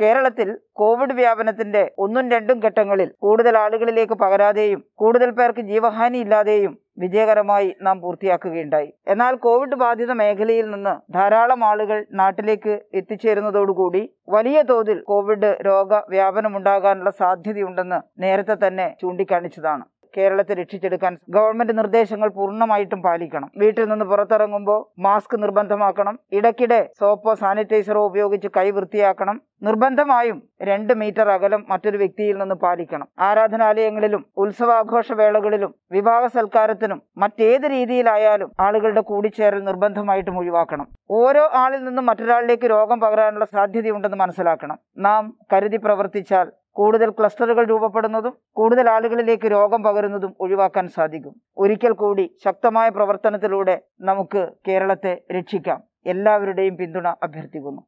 കേരളത്തിൽ കോവിഡ് വ്യാപനത്തിന്റെ ഒന്നും രണ്ടും ഘട്ടങ്ങളിൽ കൂടുതൽ ആളുകളിലേക്ക് പകരാതെയും കൂടുതൽ പേർക്ക് ജീവഹാനി ഇല്ലാതെയും വിജയകരമായി നാം പൂർത്തിയാക്കുകയുണ്ടായി. എന്നാൽ കോവിഡ് ബാധിത മേഖലയിൽ നിന്ന് ധാരാളം ആളുകൾ നാട്ടിലേക്ക് എത്തിച്ചേരുന്നതോടുകൂടി വലിയ തോതിൽ കോവിഡ് രോഗ വ്യാപനമുണ്ടാകാനുള്ള സാധ്യതയുണ്ടെന്ന് നേരത്തെ തന്നെ ചൂണ്ടിക്കാണിച്ചതാണ്. കേരളത്തെ രക്ഷിച്ചെടുക്കാൻ ഗവൺമെന്റ് നിർദ്ദേശങ്ങൾ പൂർണമായിട്ടും പാലിക്കണം. വീട്ടിൽ നിന്ന് പുറത്തിറങ്ങുമ്പോൾ മാസ്ക് നിർബന്ധമാക്കണം. ഇടയ്ക്കിടെ സോപ്പോ സാനിറ്റൈസറോ ഉപയോഗിച്ച് കൈ വൃത്തിയാക്കണം. നിർബന്ധമായും രണ്ട് മീറ്റർ അകലം മറ്റൊരു വ്യക്തിയിൽ നിന്ന് പാലിക്കണം. ആരാധനാലയങ്ങളിലും ഉത്സവാഘോഷ വേളകളിലും വിവാഹ സൽക്കാരത്തിനും മറ്റേത് രീതിയിലായാലും ആളുകളുടെ കൂടിച്ചേരൽ നിർബന്ധമായിട്ടും ഒഴിവാക്കണം. ഓരോ ആളിൽ നിന്നും മറ്റൊരാളിലേക്ക് രോഗം പകരാനുള്ള സാധ്യതയുണ്ടെന്ന് മനസ്സിലാക്കണം. നാം കരുതി പ്രവർത്തിച്ചാൽ കൂടുതൽ ക്ലസ്റ്ററുകൾ രൂപപ്പെടുന്നതും കൂടുതൽ ആളുകളിലേക്ക് രോഗം പകരുന്നതും ഒഴിവാക്കാൻ സാധിക്കും. ഒരിക്കൽ കൂടി ശക്തമായ പ്രവർത്തനത്തിലൂടെ നമുക്ക് കേരളത്തെ രക്ഷിക്കാം. എല്ലാവരുടെയും പിന്തുണ അഭ്യർത്ഥിക്കുന്നു.